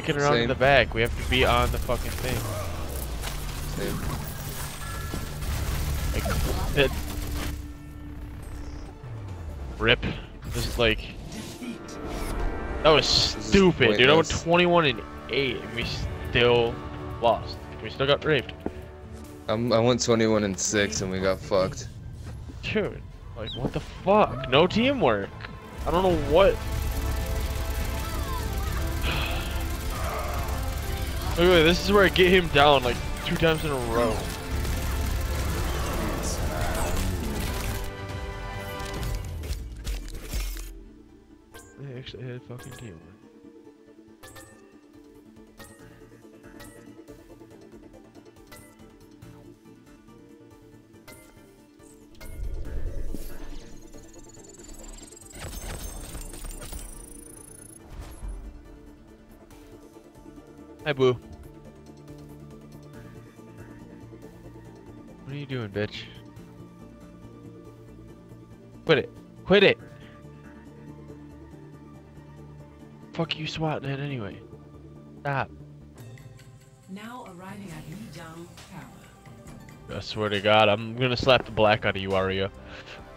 dicking around in the back. We have to be on the fucking thing. Same. Like, that. Rip. Just like. That was stupid, dude. I went 21 and 8, and we still lost. We still got raped. I'm, I went 21 and 6 and we got fucked. Dude, like, what the fuck? No teamwork. I don't know what. Look at this is where I get him down like two times in a row. They actually had fucking teamwork. Hi, Boo. What are you doing, bitch? Quit it. Quit it! Fuck you swatting it anyway. Stop. Now arriving at Lijiang Tower. I swear to God, I'm gonna slap the black out of you, Aria.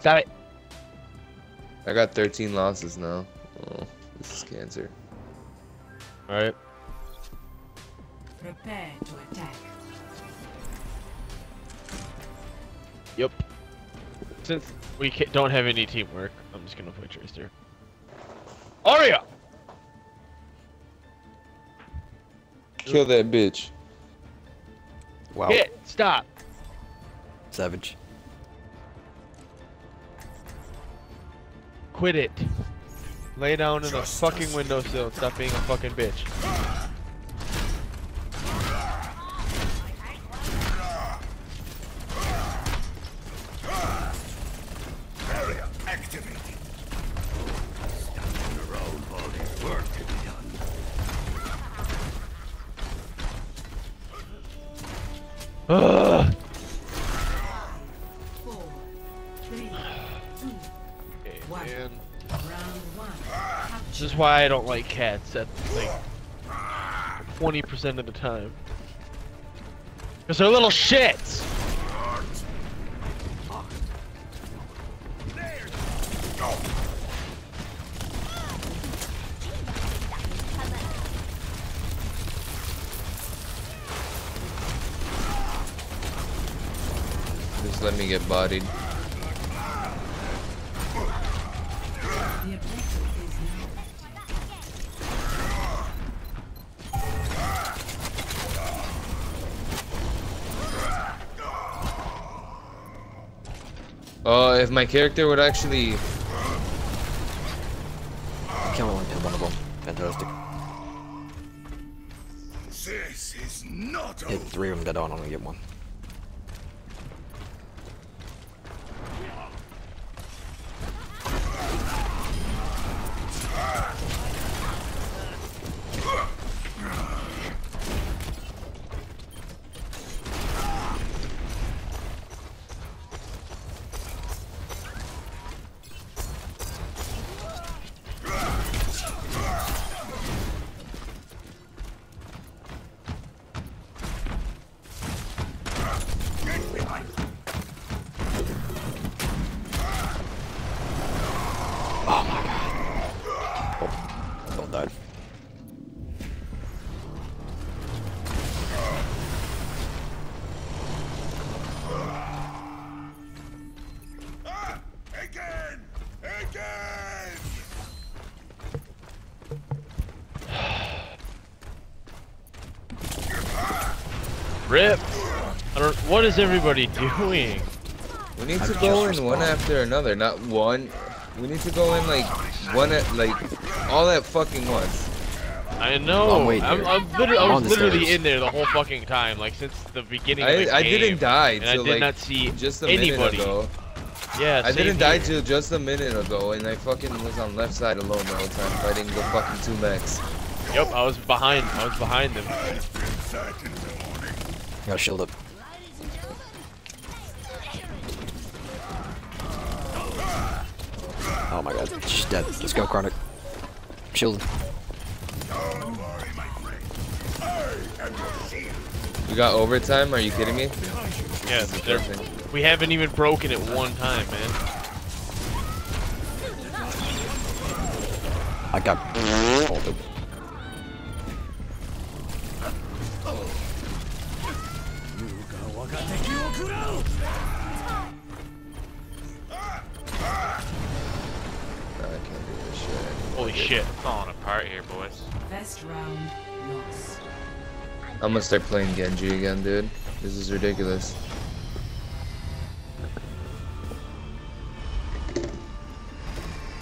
Stop it! I got 13 losses now. Oh, this is cancer. Alright. Prepare to attack. Yep. Since we don't have any teamwork, I'm just gonna play Tracer. Aria! Kill that bitch. Wow. Hit! Stop! Savage. Quit it. Lay down in the fucking windowsill and stop being a fucking bitch. I don't like cats at like 20% of the time. Because they're little shits! Just let me get bodied. My character would actually... Kill only hit one of them. Fantastic. This is not Hit three of them dead on, only get one. What is everybody doing? We need to go in one after another, not one. We need to go in like one at like all at fucking once. I know. I'm I'm. I'm literally, I was the literally stairs. in there the whole fucking time, like since the beginning of I, the I game. didn't die and I did like not see just a anybody. minute ago. Yeah, I didn't die till just a minute ago, and I fucking was on left side alone the whole time fighting the fucking two mechs. Yep, I was behind. I was behind them. Inside in the morning. Got shield up. dead. Let's go, Chronic. Shield You We got overtime? Are you kidding me? Yeah, we haven't even broken it one time, man. I got I'm gonna start playing Genji again, dude. This is ridiculous.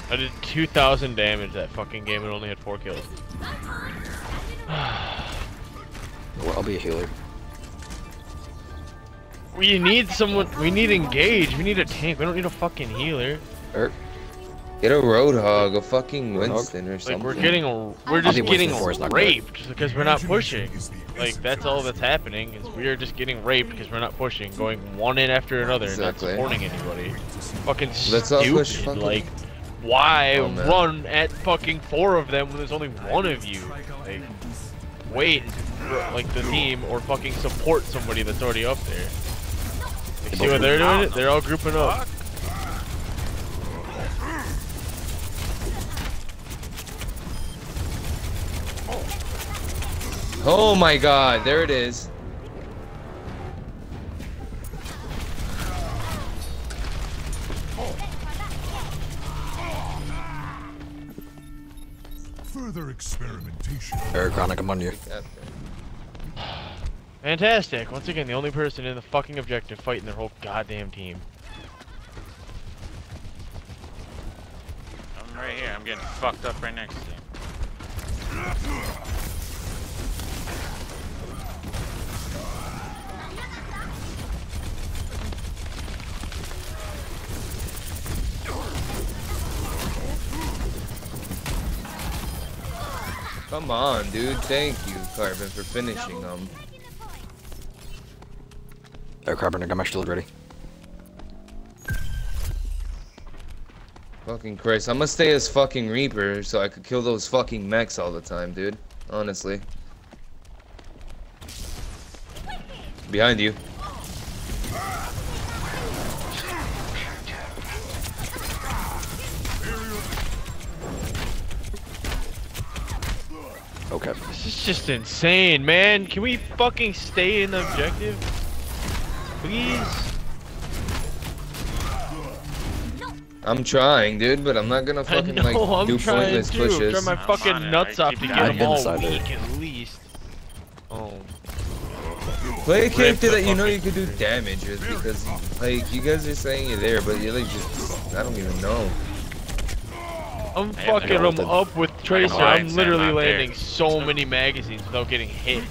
I did 2,000 damage that fucking game and only had 4 kills. Well, I'll be a healer. We need someone, we need engage, we need a tank, we don't need a fucking healer. Er, Get a Roadhog, a fucking Winston or something. Like we're getting, we're just getting Winston Four is not good. raped because we're not pushing. Like that's all that's happening is we are just getting raped because we're not pushing, going one in after another Exactly. and not supporting anybody. Fucking Let's stupid. push fucking- Like why Oh, run at fucking four of them when there's only one of you? Like wait like the team or fucking support somebody that's already up there. Like, see what they're doing? They're all grouping up. Oh my god, there it is. Further experimentation. er, Chronic, I'm on you. Fantastic. Once again, the only person in the fucking objective fighting their whole goddamn team. I'm right here. I'm getting fucked up right next to you. Come on, dude. Thank you, Carbon, for finishing them. Er, Carpenter, got my shield ready. Fucking Christ. I'm gonna stay as fucking Reaper so I could kill those fucking mechs all the time, dude. Honestly. Behind you. Okay. This is just insane, man. Can we fucking stay in the objective? Please? I'm trying, dude, but I'm not gonna fucking know, like I'm do trying pointless to. pushes. Try my I'm fucking on it. nuts off to get I've them been all inside weak at least. Oh. Play a character that you know you could do damage with because like you guys are saying you're there, but you're like just I don't even know. I'm fucking no them idea. up with Tracer. I'm I'm literally not there. landing so many magazines without getting hit.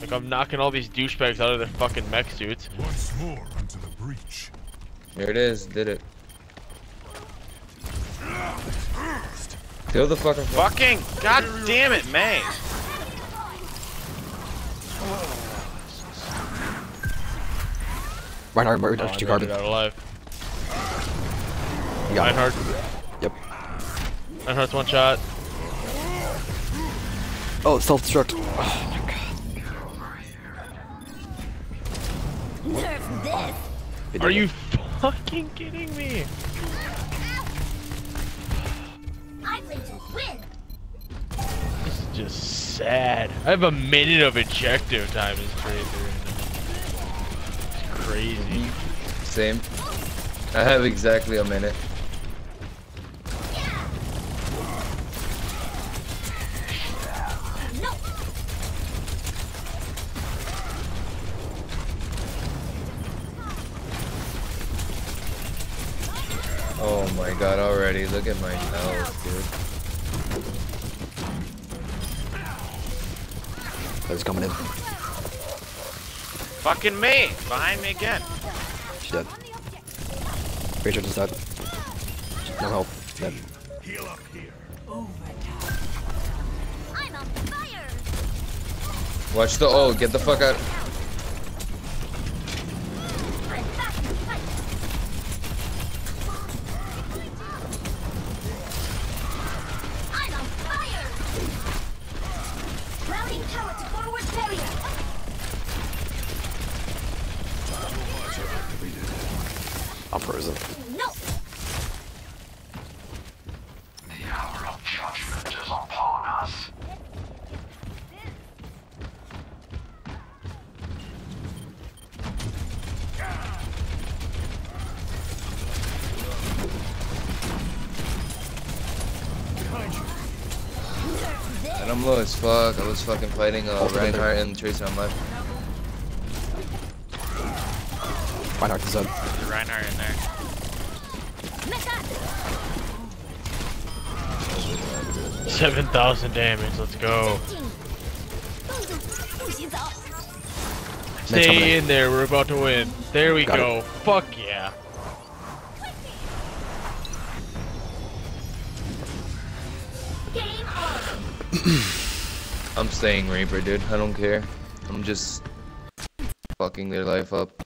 Like I'm knocking all these douchebags out of their fucking mech suits. Once more into the breach. There it is, did it. Kill the fucking Fucking god damn it, man! Reinhardt, Reinhardt, Oh, I two carbon. out alive. You got. Reinhardt. Yep. Reinhardt's one shot. Oh, self-destruct. Oh my god. Nerf this. It Are did you fucking kidding me? I play to win. This is just sad. I have a minute of ejective time as Tracer. It's crazy. same. I have exactly a minute. Oh my god, already. Look at my health, dude. That's coming in. Fucking me! Behind me again. She's dead. Rachel just died. No help. Dead. Heal up here. Overtime. I'm on fire. Watch the oh, get the fuck out. I'm back to fight. I'm on fire. Adding power to forward barrier. I'm frozen. No. The hour of judgment is upon us. And I'm low as fuck. I was fucking fighting uh, Reinhardt and Tracer on left. Reinhardt is up. There's Reinhardt in there. Seven thousand damage. Let's go. Stay in there. We're about to win. There we Got go. It. Fuck staying Reaper, dude. I don't care. I'm just fucking their life up.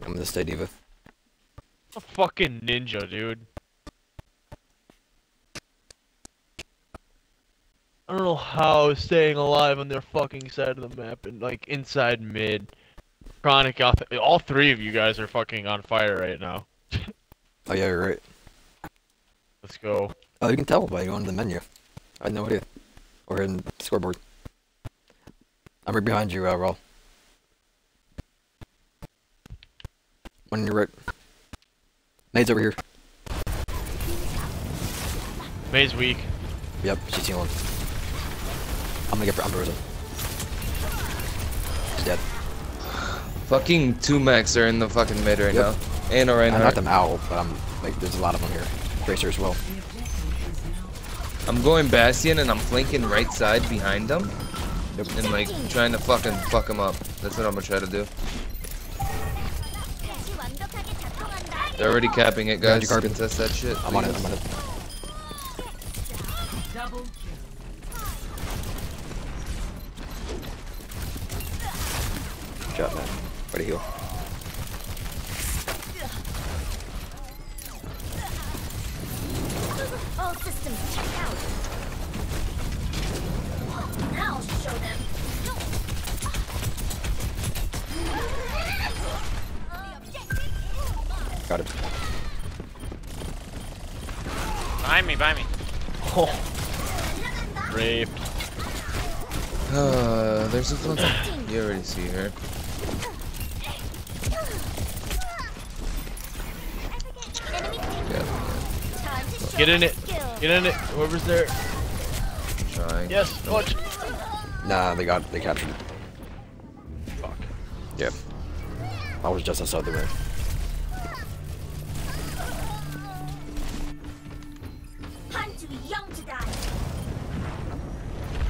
I'm gonna stay D.Va. A fucking ninja, dude. I don't know how staying alive on their fucking side of the map and like inside mid. Chronic, all all three of you guys are fucking on fire right now. Oh yeah, you're right. Let's go. Oh, you can tell by going to the menu. I had no idea. Or in scoreboard. I'm right behind you, uh, Raul. One on your right. Nade's over here. Mei's weak. Yep, she's healing. I'm gonna get I'm frozen. She's dead. Fucking two mechs are in the fucking mid right Yep. now. And a I knocked Reinhardt. them out, but I'm like, there's a lot of them here. Tracer as well. I'm going Bastion and I'm flanking right side behind them. Yep. And like trying to fucking fuck them up. That's what I'm gonna try to do. They're already capping it, guys. You contest that shit. I'm on it. I'm on it. Good job, man. Ready to heal. All systems checked out. Now show them. Got it. Behind me, behind me. Oh. Raped. Uh, there's a fucking. You already see her. Yeah, time to show Get in it. Skill. Get in it. Whoever's there. I'm trying. Yes. Watch. Nah, they got they captured it. Fuck. Yeah. I was just outside the ring. Time to be young to die.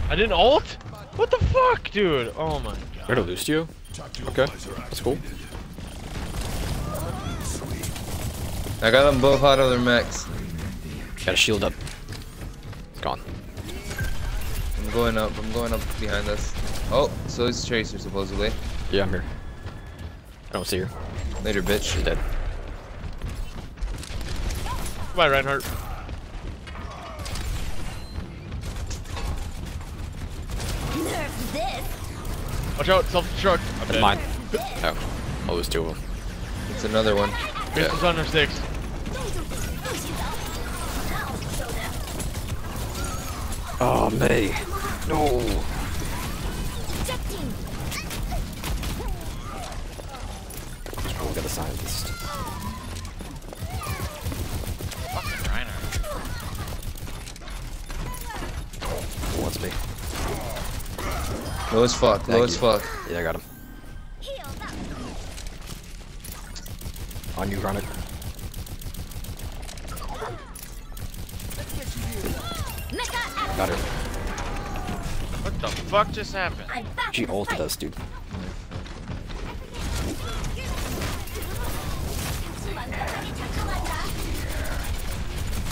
I didn't ult. What the fuck, dude? Oh my god. Where to lose you? Okay, that's cool. I got them both out of their mechs. Got a shield up. It's gone. I'm going up. I'm going up behind us. Oh, so is Tracer supposedly. Yeah, I'm here. I don't see her. Later, bitch. She's dead. Goodbye, Reinhardt. Watch out. Self-destruct. I'm That's dead. mine. Oh, oh I'll two of them. It's another one. Crystal's under six. Mei. No. Oh, we got a scientist. Fucking. Who wants me? Low as fuck. Thank Low as you. fuck. Yeah, I got him. On you, Chronic. fuck just happened? She ulted us, dude.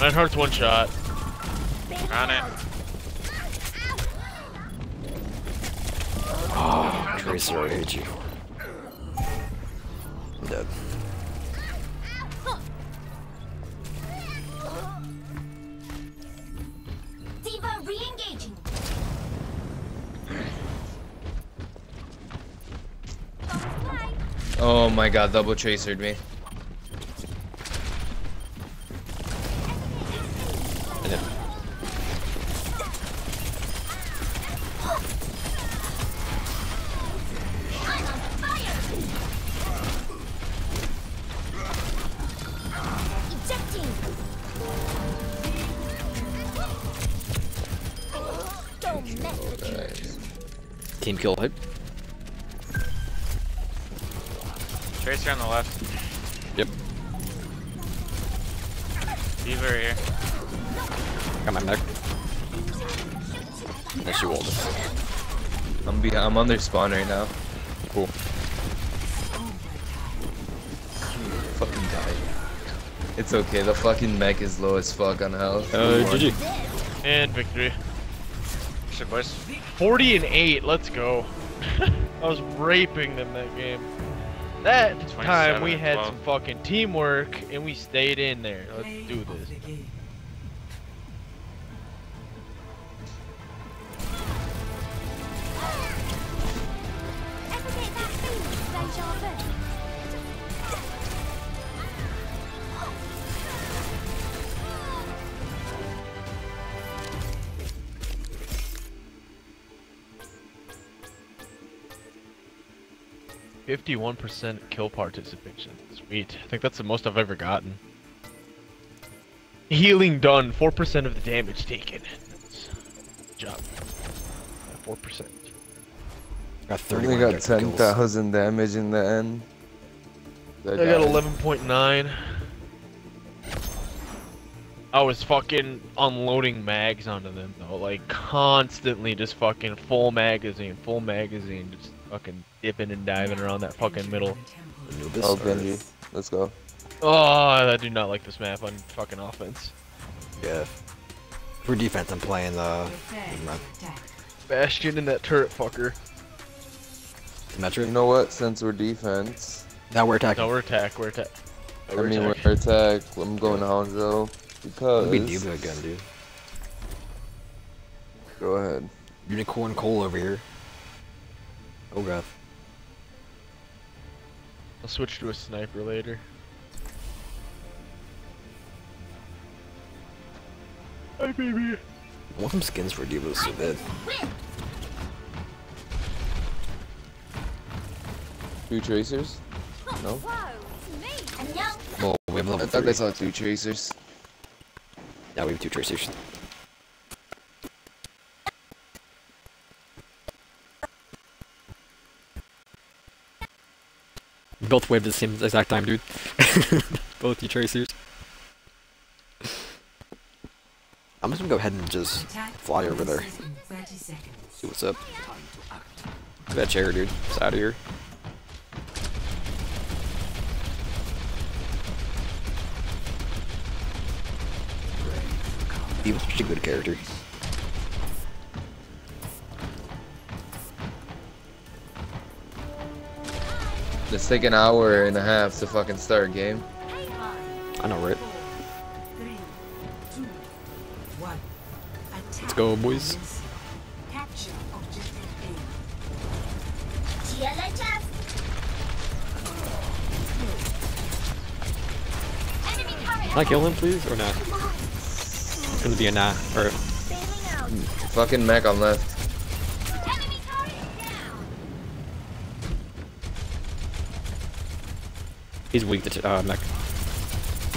Reinhardt's, one shot. On it. Oh, Tracer, I hate you. Oh my god, double tracered me. Their spawn right now. Cool. Fucking died. It's okay, the fucking mech is low as fuck on health. Uh, GG. And victory. Shit, boys. 40 and 8, let's go. I was raping them that game. That time we had and some fucking teamwork and we stayed in there. Let's do this. 51% kill participation. Sweet. I think that's the most I've ever gotten. Healing done, 4% of the damage taken. Good job. 4%. Got 30. Only got 10,000 damage in the end. That I got 11.9. I was fucking unloading mags onto them though, like constantly just fucking full magazine, full magazine, just fucking dipping and diving around that fucking middle. Oh, or- Genji. Let's go. Oh, I do not like this map on fucking offense. Yeah. For defense, I'm playing the... Bastion in that turret fucker. Symmetric. You know what? Since we're defense, Now we're attacking. No, we're attack, we're attack. I mean we're attack. I'm going Hanzo because. It'll be D.Va again, dude. Go ahead. Unicorn Cole over here. Oh god. I'll switch to a sniper later. Hi, baby. I want some skins for D.Vas so bad. Two tracers? No. Whoa, it's me. 안녕. Well, we have I level thought I 3. saw two tracers. Yeah, we have two tracers. Both waved at the same exact time, dude. Both you tracers. I'm just gonna go ahead and just fly over there. See what's up. At that chair, dude. It's out of here. He was such a good character. Let's take an hour and a half to fucking start a game. I know, right? Let's go, boys. Can I kill him, please, or not? It's gonna be a nah. Or. Fucking mech on left. He's weak to t- uh, mech.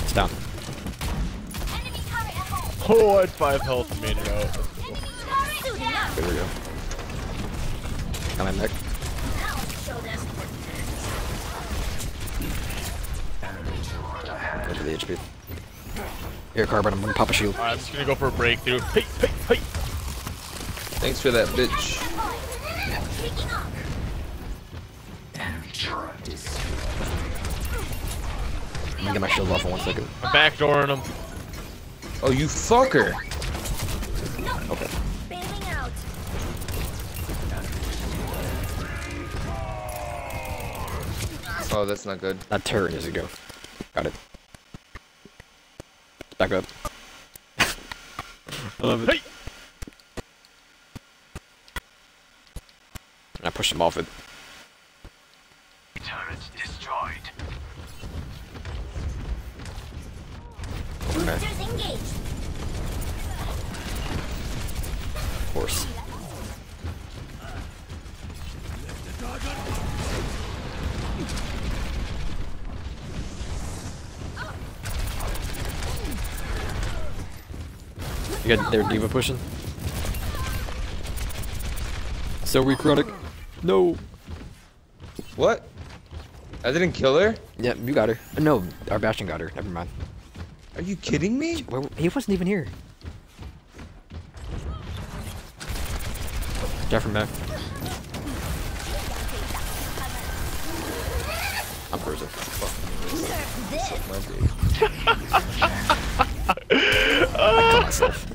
It's down. Enemy. Oh, I had five health and made it out. Turret. There we go. Got my mech. Now show them. Go for the HP. Here, Carbon, I'm gonna pop a shield. Alright, I'm just gonna go for a breakthrough. Hey, hey, hey! Thanks for that, bitch. Get my shield off in one second. I'm backdooring him. Oh, you fucker! Okay. Oh, that's not good. That turret needs to go. Got it. Back up. I love it. Hey! I pushed him off it. You got their D.Va pushing. So weak, Chronic. No. What? I didn't kill her? Yeah, you got her. Uh, no, our Bastion got her. Never mind. Are you kidding me? He wasn't even here. Jeffrey Mac. I'm cruising. My dude. I killed myself.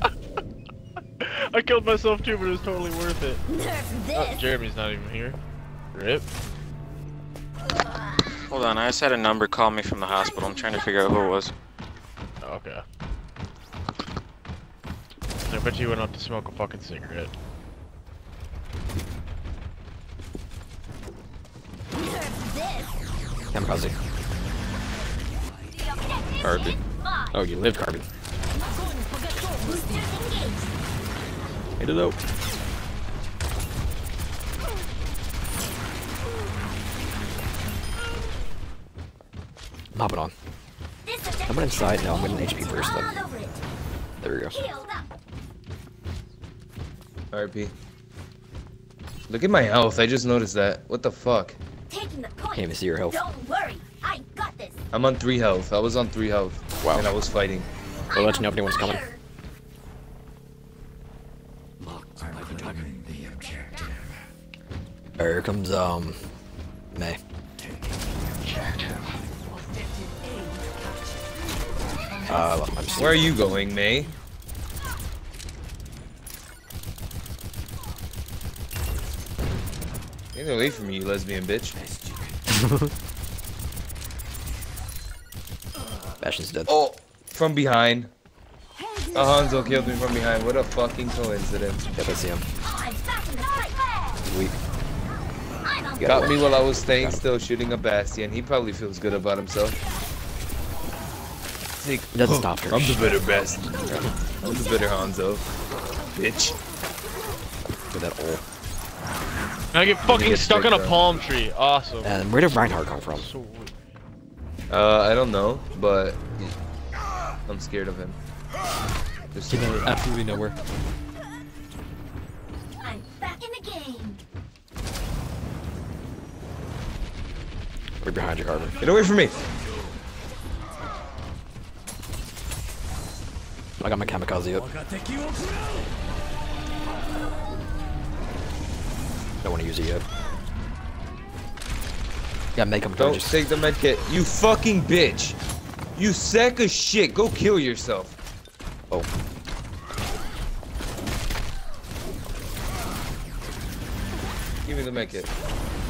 I killed myself too, but it was totally worth it. Oh. Jeremy's not even here. Rip. Hold on, I just had a number call me from the hospital. I'm trying to figure out who it was. Oh, Okay. I bet you went out to smoke a fucking cigarette. Nerf this. Kamikaze. Carbon. Oh, you live carbon. Boosters engaged. Hit it out. I'm hopping on. This objective I went inside, now I'm getting is HP first, all though. There we go. RP. Look at my health. I just noticed that. What the fuck? Taking the point. Can't even see your health. Don't worry. I got this. I'm on three health. I was on three health. Wow. And I was fighting. I'll let you know if anyone's coming. Here comes, um, Mei. Uh, I'm just Where are you going, Mei? Get away from me, you lesbian bitch. Bastion's dead. Oh, from behind. Alonzo killed me from behind. What a fucking coincidence. Yep, I see him. I'm back in the fight. He's weak. I'm on Got Got me while I was staying still shooting a Bastion. He probably feels good about himself. Like, He doesn't stop her. I'm the better Bastion. I'm the better Hanzo. Bitch. With that ult. I get fucking get stuck on a palm tree. Awesome. And where did Reinhardt come from? Uh, I don't know, but I'm scared of him. Just absolutely nowhere. Right behind you, Carver. get away from me. I got my kamikaze up. Don't want to use it yet. Yeah, make him Don't just take the medkit. You fucking bitch. You sack of shit. Go kill yourself. Oh, Give me the medkit.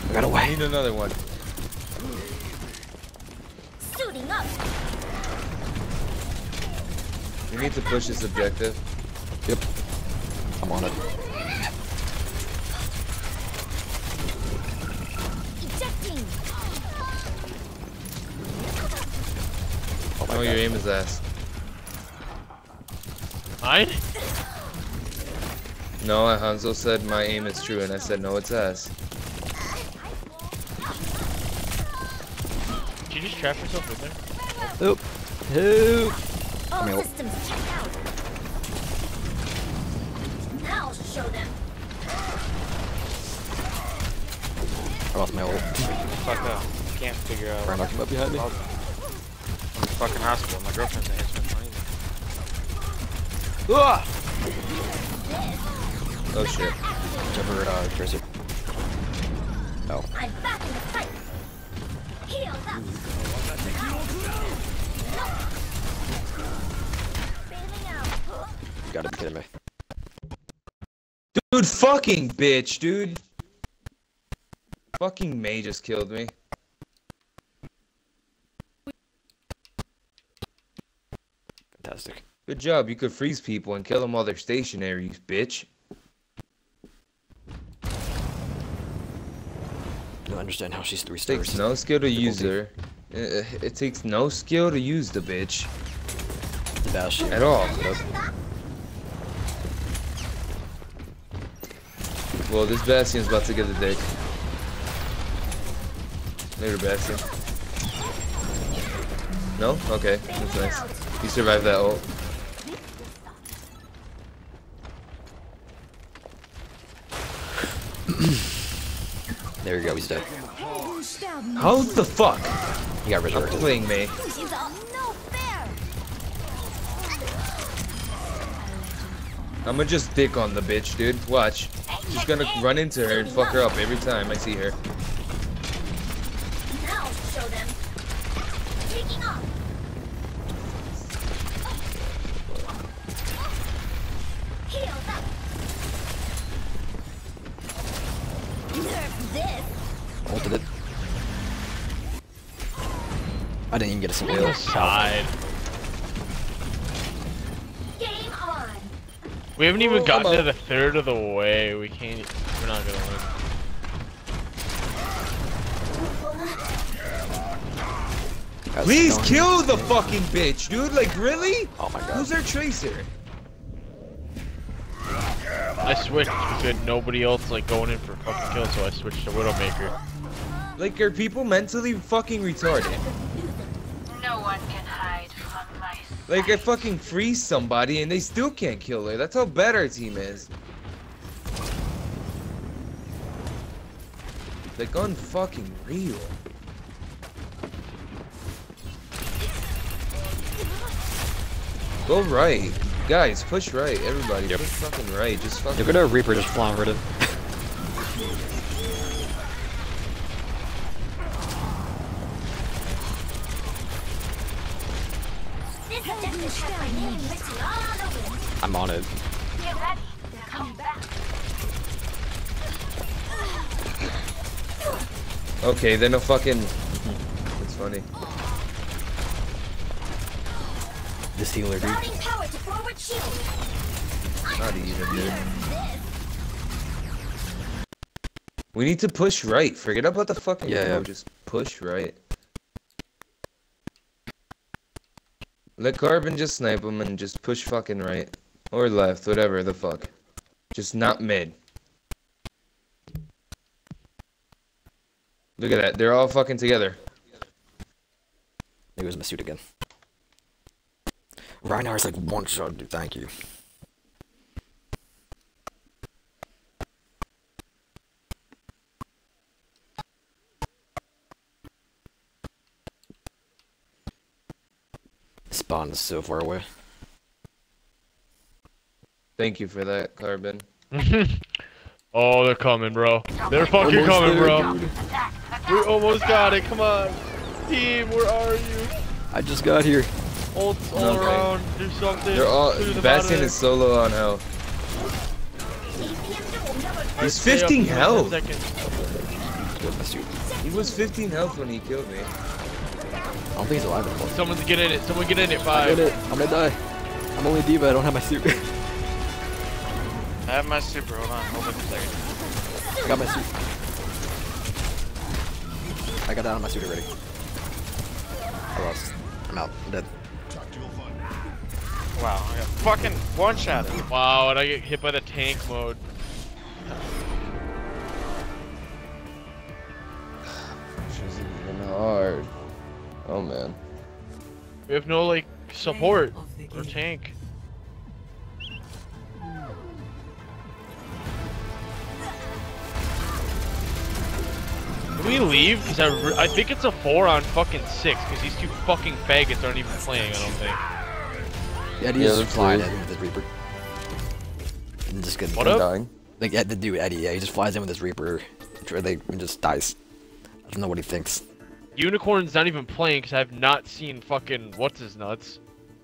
I got I away. need another one. Suiting up. We need to push this objective. Yep. I'm on it. Ejecting. Oh my Oh, your aim is ass. Mine? No, Hanzo said my aim is true, and I said no, it's ass. Did you just trap yourself in there? Help. Help. All mean, systems checked out. Now I'll show them. I lost my ult. Fuck up. Can't figure out. Reinhardt came up behind me. I'm in the fucking hospital. My girlfriend's in here. Ah! Oh shit. Whichever, uh, Tracer. Oh. I'm back in the fight. Healed up. Gotta be kidding me. Dude, fucking bitch, dude. Fucking Mei just killed me. Fantastic. Good job. You could freeze people and kill them while they're stationary, you bitch. I don't understand how she's three It takes stars. no skill to use her. Uh, It takes no skill to use the bitch. Bastion. At all. Well, this Bastion's about to get a dick. Later, Bastion. No? Okay, that's nice. You survived that ult. There you go, he's dead. How the fuck? He got I'm resurrected. playing me. I'ma just dick on the bitch, dude. Watch. Just gonna run into her and fuck her up every time I see her. Now show them. Taking off. Heal up. Nerf this. Ulted it. I didn't even get a single On the kill. side. Game on. We haven't even Oh, gotten to the third of the way. We can't. We're not gonna win. Guys, Please going- kill the fucking bitch, dude. Like, really? Oh my god. Who's our tracer? I switched because nobody else like going in for fucking kill, so I switched to Widowmaker. Like, are people mentally fucking retarded? No one can hide from my Like, I fucking freeze somebody and they still can't kill her. That's how bad our team is. Like, unfucking real. Go right. Guys, push right. Everybody, Yep. push fucking right. Just fucking. Look at our Reaper just flying I'm on it. Get ready. They're coming back. Okay, then a fucking. It's funny. This healer, dude. Power to forward shield. Not even, dude. We need to push right. Forget about the fucking. Yeah, yeah. Just push right. Let Carbon just snipe him and just push fucking right. Or left, whatever the fuck. Just not mid. Look at that. They're all fucking together. It was my suit again. Reinhardt's like one shot, dude. Thank you. Spawn is so far away. Thank you for that, Carbon. oh, they're coming, bro. They're fucking Almost coming, there, bro. dude. We almost got it. Come on, team. Where are you? I just got here. Ults all Nothing. around. Do something. They're all. Do the Bastion bottom. is solo on health. He's 15 health. seconds. With my suit. He was 15 health when he killed me. I don't think he's alive anymore. Someone's get in it. Someone get in it. I Five. did it. I'm gonna die. I'm only D.Va. I don't have my suit. I have my super. Hold on. Hold on a second. I got my super. I got down on my suit already. I lost. I'm out. I'm dead. Wow. I got fucking one shot. Wow, and I get hit by the tank mode. Which isn't even hard. Oh man. We have no like support or tank. We leave? Cause I, I think it's a four on fucking six. Cause these two fucking faggots aren't even playing. I don't think. Eddie Yeah, is they're flying free. in with his Reaper. And just get What I'm dying. like yeah, the dude Eddie. Yeah, he just flies in with his Reaper. Tr- They and just dies. I don't know what he thinks. Unicorn's not even playing because I have not seen fucking what's his nuts.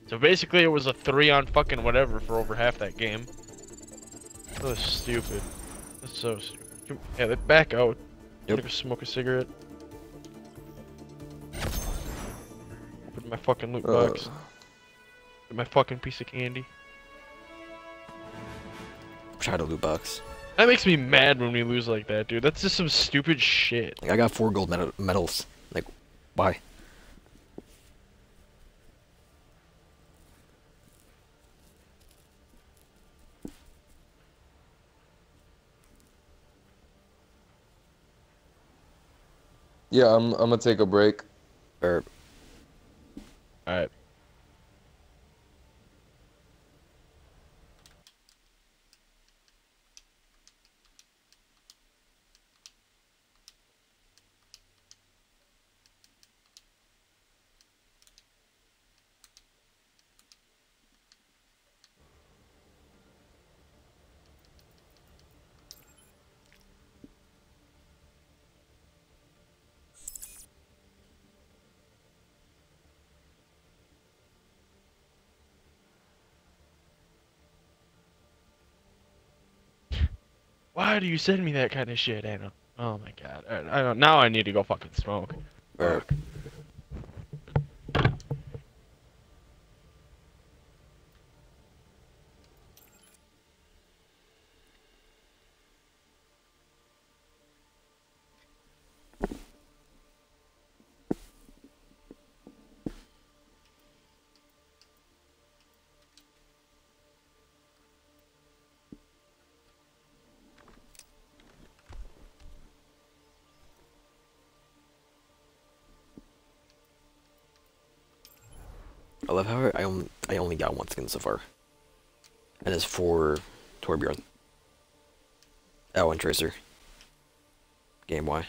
So basically, it was a three on fucking whatever for over half that game. That was stupid. That's so stupid. Come- Yeah, they back out. Yep. Take a smoke a cigarette. Open my fucking loot Uh, box. Get my fucking piece of candy. Try to loot box. That makes me mad when we lose like that, dude. That's just some stupid shit. Like I got four gold medal- medals. Like, why? Yeah, I'm I'm gonna take a break. Or Alright. Why do you send me that kind of shit, Anna? Oh my god. Alright, I don't now I need to go fucking smoke. Only got one skin so far. And it's for Torbjorn. Oh, and Tracer. Game Y.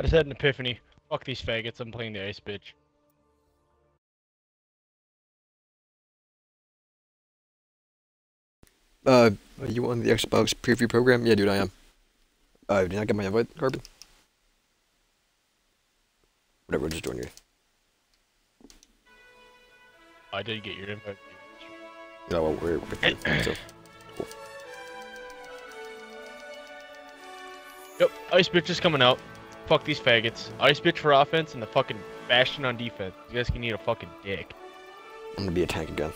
I just had an epiphany. Fuck these faggots, I'm playing the ice bitch. Uh, are you on the Xbox preview program? Yeah, dude, I am. Uh, did I get my invite, Carbon? Whatever, just join you. I did get your invite. No, well, we're, we're so. Yep, Ice Bitch is coming out. Fuck these faggots. Ice Bitch for offense and the fucking Bastion on defense. You guys can eat a fucking dick. I'm gonna be a tank again.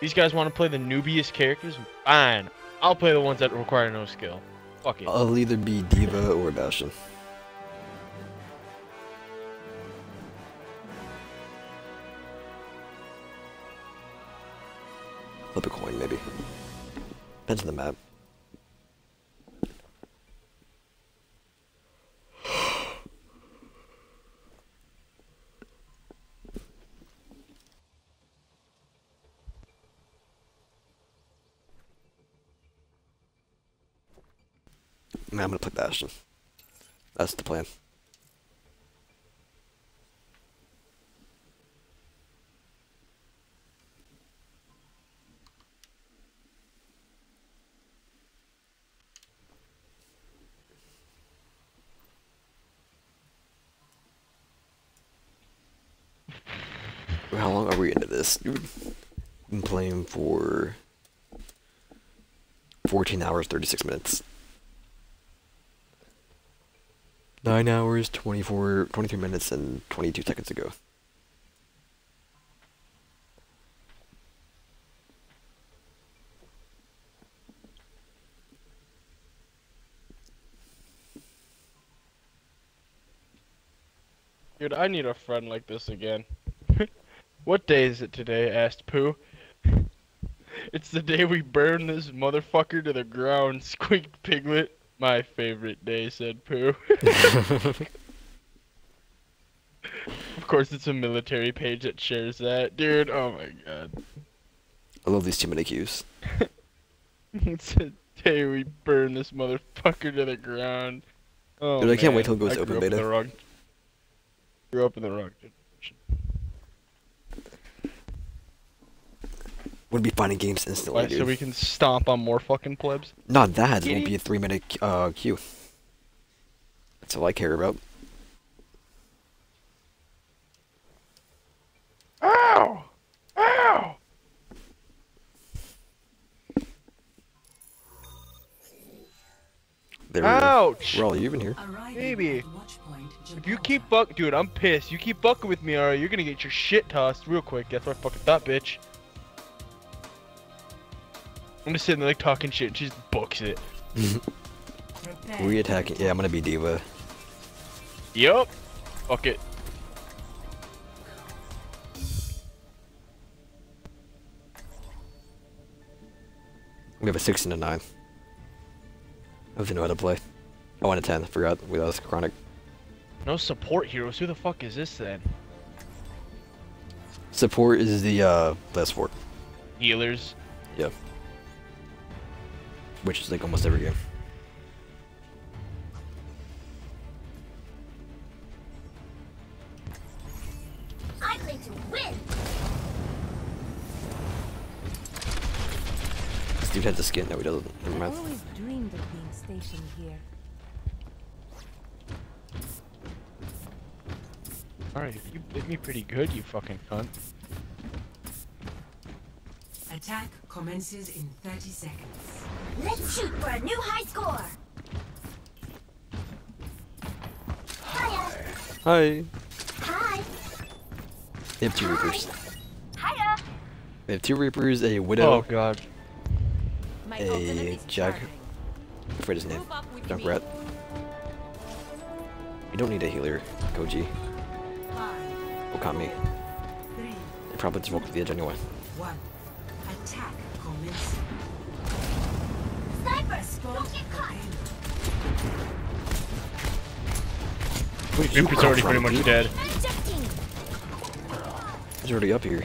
These guys want to play the newbiest characters? Fine. I'll play the ones that require no skill. Fuck it. I'll either be D.Va or Bastion. Flip a coin, maybe. Depends on the map. Man, That's the plan. How long are we into this? Dude? Been playing for 14 hours, 36 minutes. 9 hours, 24, 23 minutes, and 22 seconds ago. Dude, I need a friend like this again. what day is it today? asked Pooh. it's the day we burn this motherfucker to the ground, squeaked Piglet. My favorite day, said Pooh. of course, it's a military page that shares that. Dude, oh my god. I love these two minute cues. it's the day we burn this motherfucker to the ground. Oh, Dude, I can't wait till it goes I open grew up in beta. the wrong- Grew up in the wrong generation. Would be finding games instantly, Why, dude. so we can stomp on more fucking plebs? Not that, it won't be a three minute uh, queue. That's all I care about. Ow! Ow! There. Ouch! We're all even here. Baby. If you keep buck, dude, I'm pissed. You keep bucking with me, alright? You're gonna get your shit tossed real quick. That's what I fucking thought, bitch. I'm just sitting there like talking shit. and She just books it. We attacking. Yeah, I'm gonna be D.Va. Yup. Fuck it. We have a six and a 9. I don't know how to play. I and a 10. Forgot. We lost Chronic. No support heroes. Who the fuck is this then? Support is the uh, last four. Healers. Yep. Which is like almost every game. I claim to win. This dude had the skin. No, he doesn't. Never I mind. always dreamed of being stationed here. Alright, you bit me pretty good, you fucking cunt. Attack commences in 30 seconds. Let's shoot for a new high score. Hiya. Hi. Hi. They have two Reapers. Hiya. They have two Reapers, a Widow, Oh god. A ultimate Jack. charging. I forget his name. Move up with Junkrat. You don't need a healer, Koji. Okami. three, They probably just walk to the edge anyway. one. Attack commencing. You Reaper's already pretty much dead. He's already up here.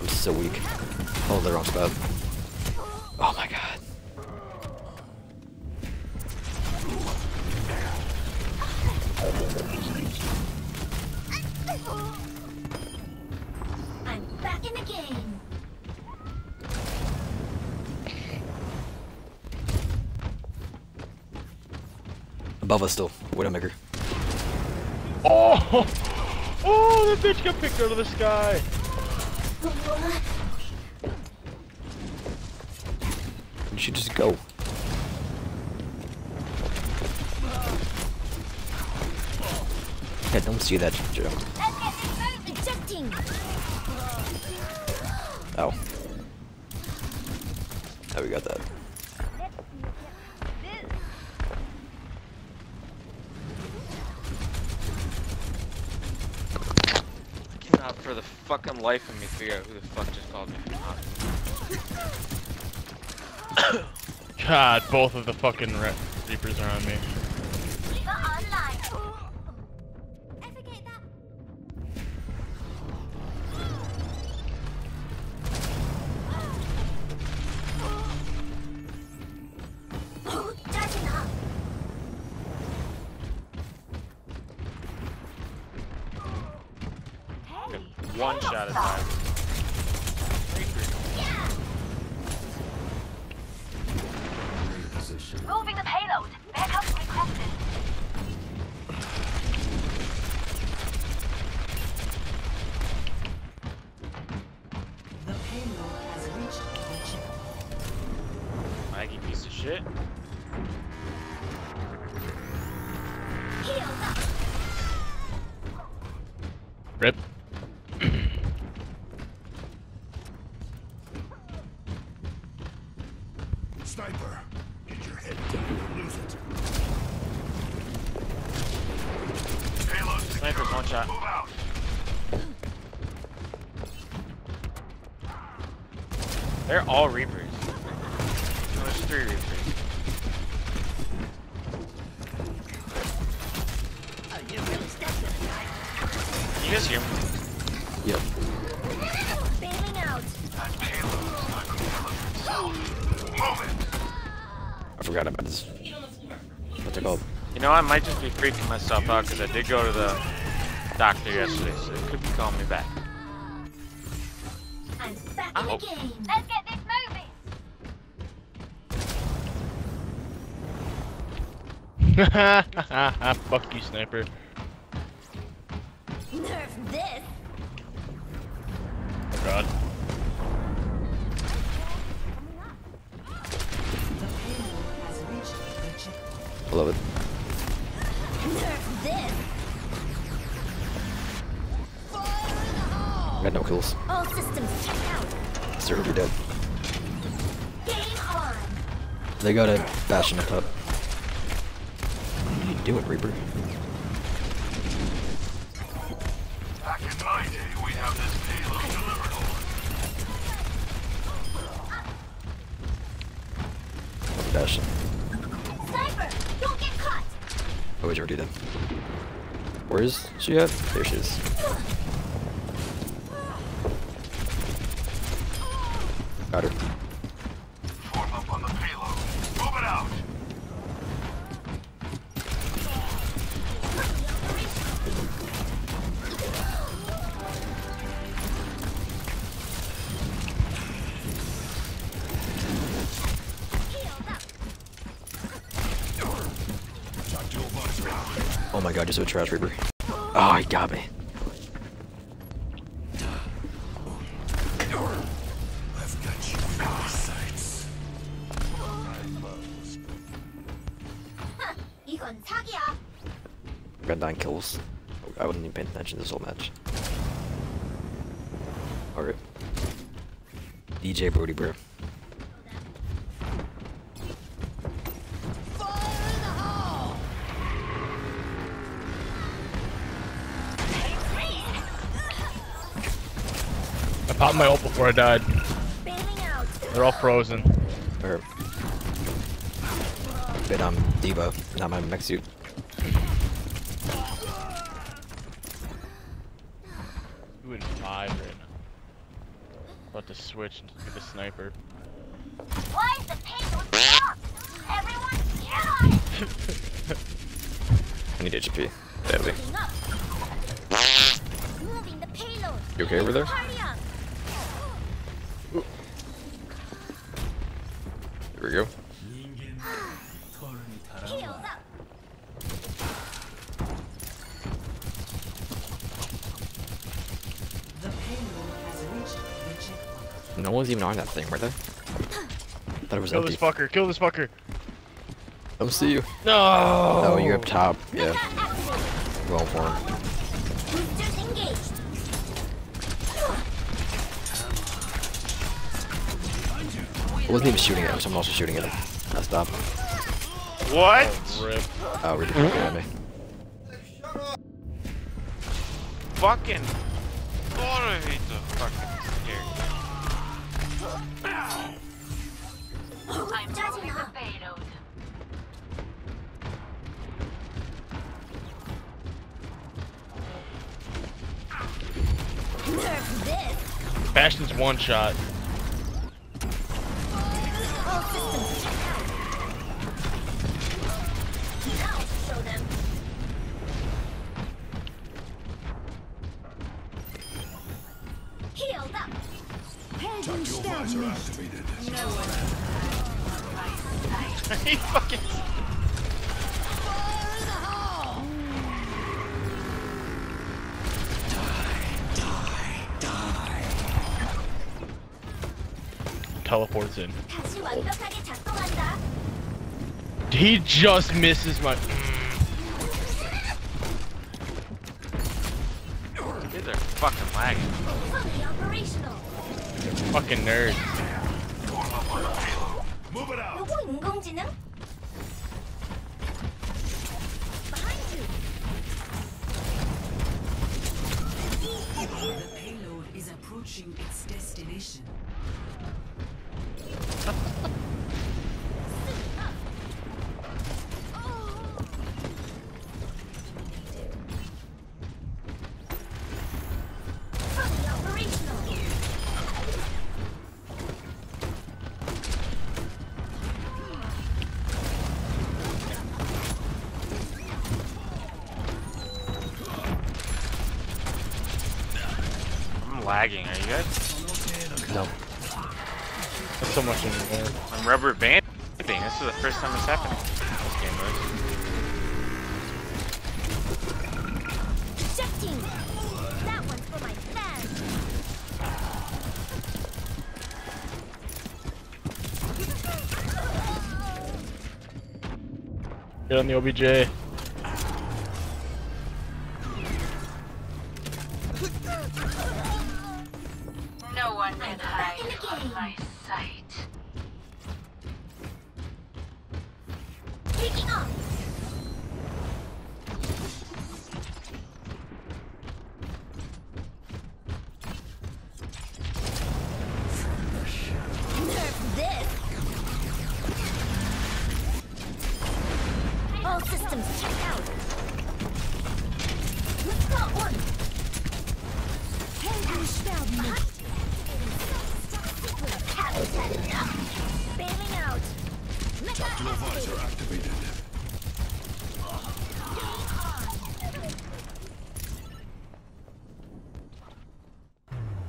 I'm so weak. Oh, the wrong spot. Us still. Widowmaker. Oh! Oh, that bitch got picked out of the sky! you just go? I don't see that, Joe. Life of me figure out who the fuck just called me. God, both of the fucking re Reapers are on me. One shot at five. Might just be freaking myself out because I did go to the doctor yesterday, so it could be calling me back. And back I in hope- the game. Let's get this moving. Fuck you, sniper. Out. Zero be dead. Game on. They got a Bastion up top. What are you doing, Reaper? Back in my day, we have this payload delivered. Bastion. Sniper, don't get caught. Oh, he's already dead. Where is she at? There she is. Got her. Form up on the payload. Move it out. Oh my god, you're so trash, Reaper. Oh, he got me. Wasn't even paying attention this whole match. Alright. DJ Brody, bro. I popped my ult before I died. They're all frozen. Or. Bit um D.Va, not my mech suit. Two and five right now. About to switch and get the sniper. Why is the payload blocked? Everyone, get on it. I need HP. Badly. Moving up. The payload. You okay over there? Party up. There we go. The payload has reached the checkpoint. No one's even on that thing, were they? thought it was Kill empty. this fucker. Kill this fucker. I'll see you. No. Oh, you're up top. Yeah. Well for him. I wasn't even shooting at him, someone else was shooting at him. I stopped. What? Rip. Oh, really? at me. Fucking. One shot. just misses my. These are fucking lagging. Fucking nerds. Move it out. Its destination. lagging. Are you guys? No. That's so much in there. I'm rubber banding. This is the first time it's happening. This game mode. Ejecting. That one's for my fans. Get on the OBJ.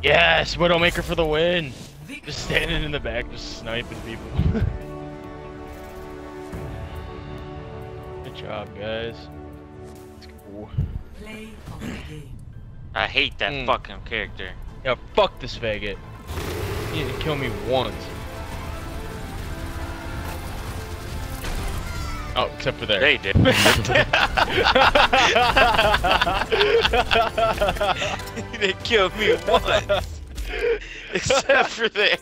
Yes, Widowmaker for the win. Just standing in the back, just sniping people. Good job, guys. Let's go. Play of the game. I hate that Mm. fucking character. Yeah, fuck this faggot. He didn't kill me once. Oh, except for there. They did. they killed me once. Except for there.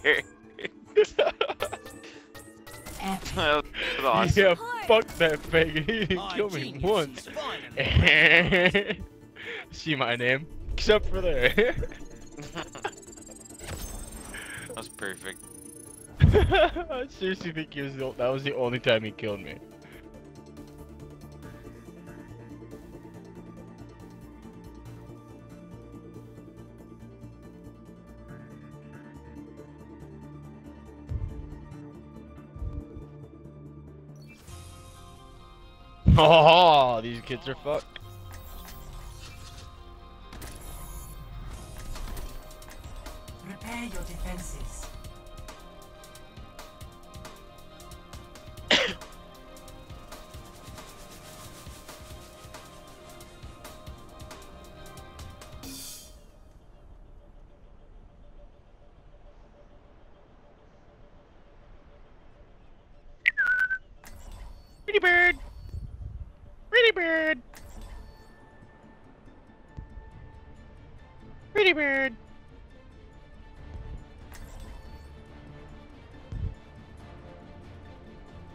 that was awesome. Yeah, fuck that faggot. He didn't kill me once. See my name? Except for there. That was perfect. I seriously think he was the, that was the only time he killed me. Oh, these kids are fucked. Prepare your defenses. Pretty bird. Pretty bird. Pretty bird.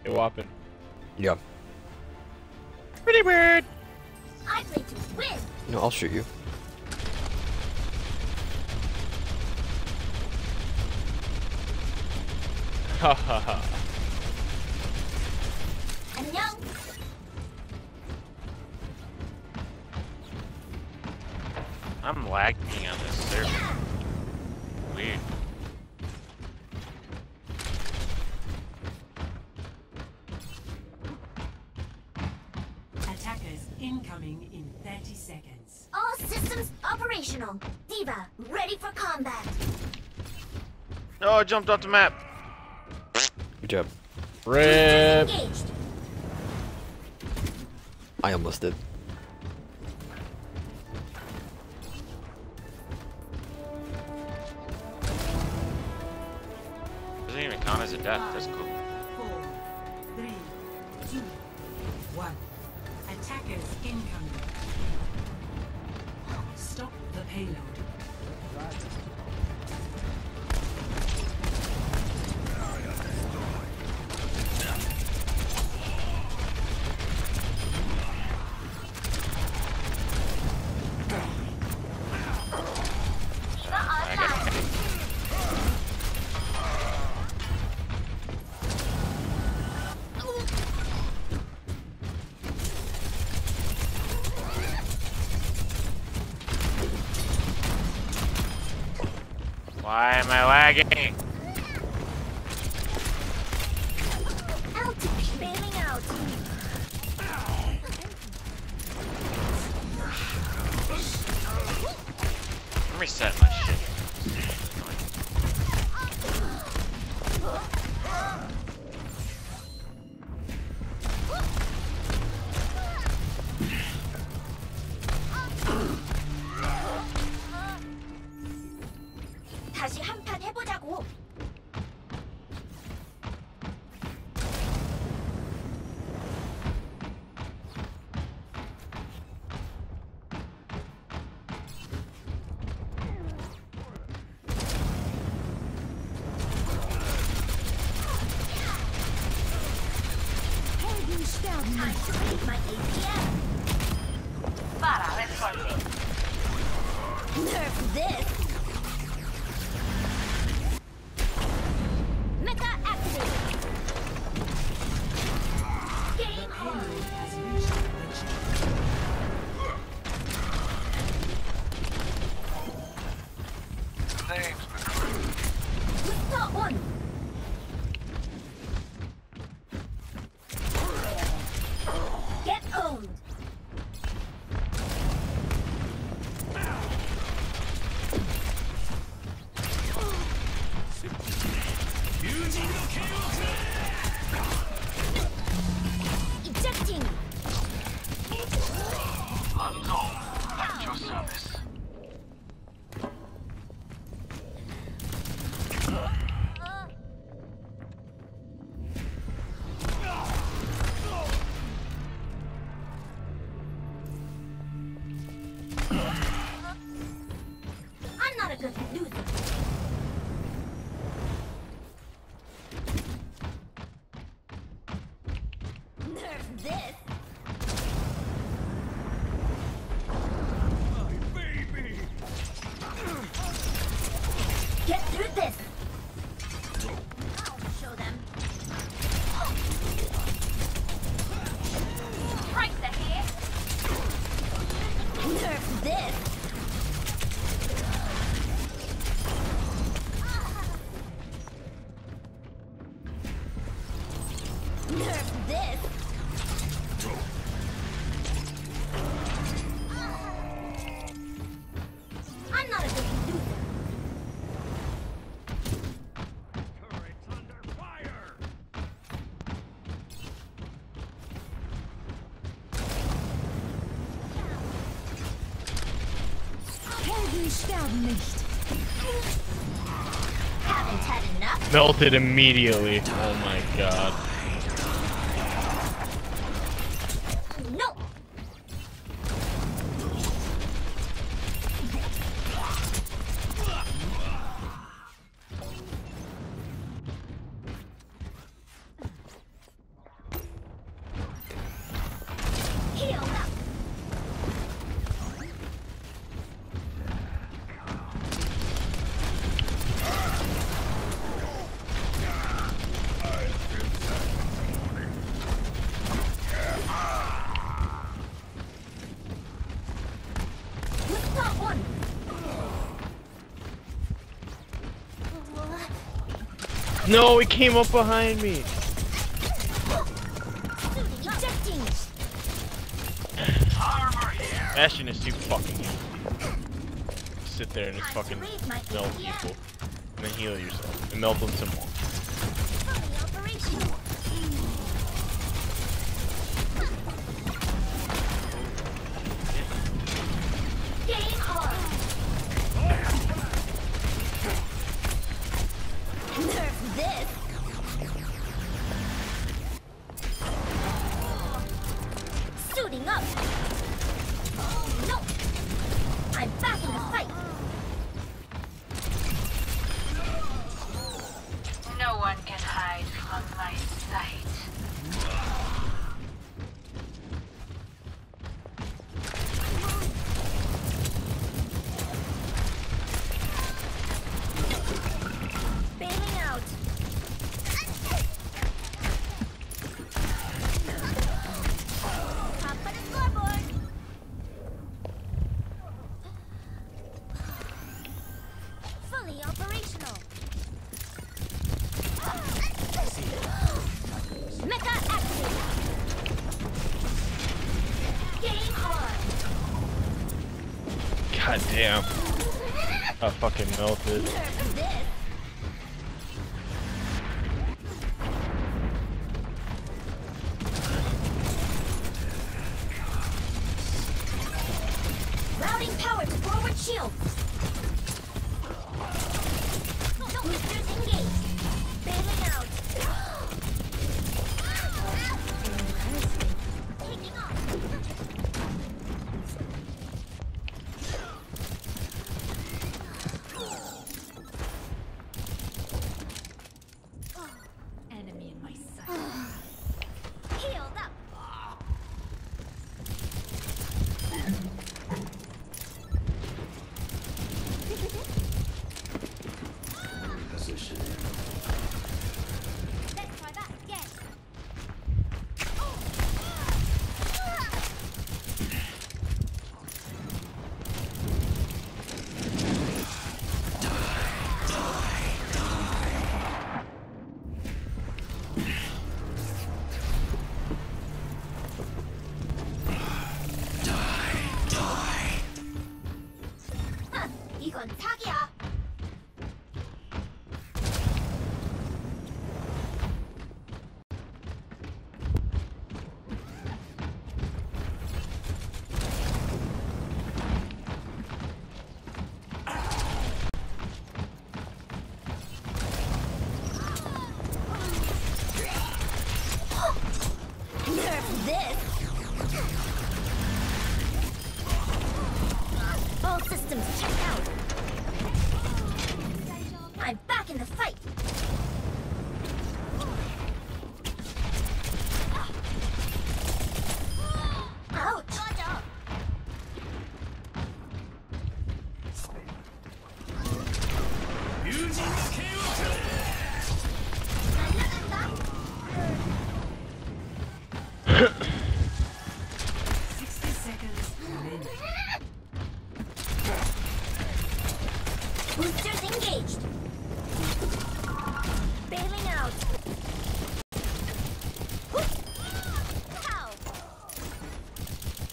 Hey, Wappen. Yeah. Pretty bird. I play to win. No, I'll shoot you. Ha ha ha. I'm lagging on this server. Weird. Attackers incoming in 30 seconds. All systems operational. D.Va, ready for combat. Oh, I jumped off the map. Good job. Rip. I almost did. Reset my this. Melted immediately. No, he came up behind me. Bastion is too fucking easy. Sit there and just fucking melt people. And then heal yourself. And melt them some more.